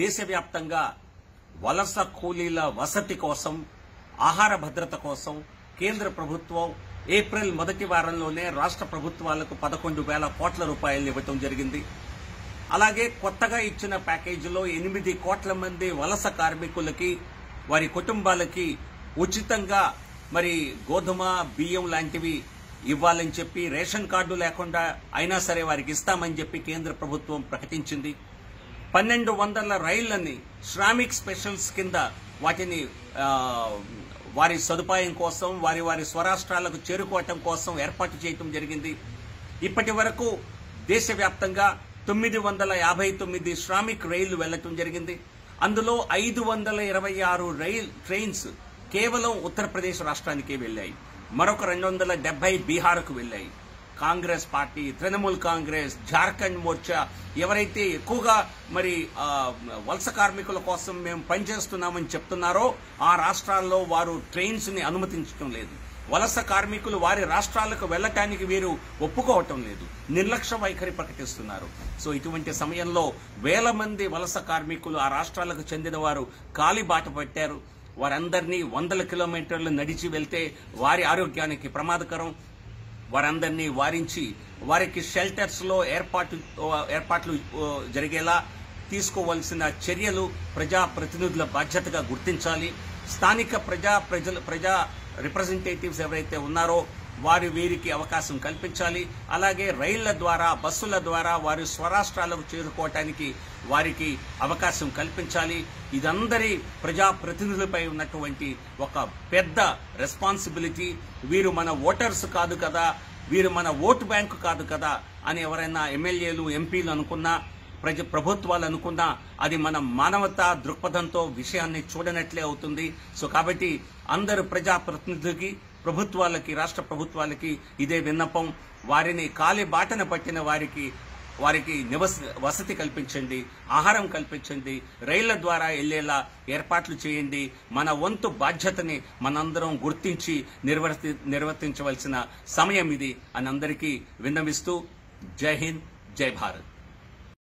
దేశవ్యాప్తంగా వలస కూలీల వసతి కోసం ఆహార భద్రత కోసం కేంద్ర ప్రభుత్వం ఏప్రిల్ మొదటి వారంలోనే రాష్ట్ర ప్రభుత్వాలకు పదకొండు వేల కోట్ల రూపాయలు ఇవ్వటం జరిగింది. అలాగే కొత్తగా ఇచ్చిన ప్యాకేజీలో ఎనిమిది కోట్ల మంది వలస కార్మికులకి వారి కుటుంబాలకి ఉచితంగా మరి గోధుమ బియ్యం లాంటివి ఇవ్వాలని చెప్పి రేషన్ కార్డు లేకుండా అయినా సరే వారికి ఇస్తామని చెప్పి కేంద్ర ప్రభుత్వం ప్రకటించింది. పన్నెండు వందల రైళ్ళని శ్రామిక్ స్పెషల్స్ కింద వాటిని వారి సదుపాయం కోసం వారి వారి స్వరాష్ట్రాలకు చేరుకోవటం కోసం ఏర్పాటు చేయటం జరిగింది. ఇప్పటి వరకు దేశవ్యాప్తంగా తొమ్మిది వందల యాభై తొమ్మిది శ్రామిక్ రైళ్ళు వెళ్ళటం జరిగింది. అందులో ఐదు వందల ఇరవై ఆరు రైల్ ట్రైన్స్ కేవలం ఉత్తరప్రదేశ్ రాష్ట్రానికే వెళ్ళాయి మరొక రెండు వందల డెబ్బై బీహార్కు వెళ్ళాయి కాంగ్రెస్ పార్టీ తృణమూల్ కాంగ్రెస్ జార్ఖండ్ మోర్చా ఎవరైతే ఎక్కువగా మరి వలస కార్మికుల కోసం మేము పనిచేస్తున్నామని చెప్తున్నారో ఆ రాష్ట్రాల్లో వారు ట్రైన్స్ని అనుమతించడం లేదు. వలస కార్మికులు వారి రాష్ట్రాలకు వెళ్ళటానికి వీరు ఒప్పుకోవటం లేదు. నిర్లక్ష్య వైఖరి ప్రకటిస్తున్నారు. సో ఇటువంటి సమయంలో వేల మంది వలస కార్మికులు ఆ రాష్ట్రాలకు చెందిన వారు కాలిబాట పట్టారు. వారందరినీ వందల కిలోమీటర్లు నడిచి వెళ్తే వారి ఆరోగ్యానికి ప్రమాదకరం. వారందరినీ వారించి వారికి షెల్టర్స్లో ఏర్పాటు ఏర్పాట్లు జరిగేలా తీసుకోవాల్సిన చర్యలు ప్రజా ప్రతినిధుల బాధ్యతగా గుర్తించాలి. స్థానిక ప్రజా ప్రజల ప్రజా రిప్రజెంటేటివ్స్ ఎవరైతే ఉన్నారో వారు వీరికి అవకాశం కల్పించాలి. అలాగే రైళ్ళ ద్వారా బస్సుల ద్వారా వారి స్వరాష్ట్రాలకు చేరుకోవటానికి వారికి అవకాశం కల్పించాలి. ఇదందరి ప్రజా ప్రతినిధులపై ఉన్నటువంటి ఒక పెద్ద రెస్పాన్సిబిలిటీ. వీరు మన ఓటర్స్ కాదు కదా వీరు మన ఓటు బ్యాంకు కాదు కదా అని ఎవరైనా ఎమ్మెల్యేలు ఎంపీలు అనుకున్నా ప్రజ ప్రభుత్వాలు అనుకున్నా అది మన మానవతా దృక్పథంతో విషయాన్ని చూడనట్లే అవుతుంది. సో కాబట్టి అందరు ప్రజాప్రతినిధులకి ప్రభుత్వాలకి రాష్ట్ర ప్రభుత్వాలకి ఇదే విన్నపం. వారిని కాలి బాటన పట్టిన వారికి వారికి నివస వసతి కల్పించండి ఆహారం కల్పించండి రైళ్ళ ద్వారా వెళ్ళేలా ఏర్పాట్లు చేయండి. మన వంతు బాధ్యతని మనందరం గుర్తించి నిర్వర్తి నిర్వర్తించవలసిన సమయం ఇది అని అందరికీ విన్నవిస్తూ జై హింద్ జై భారత్.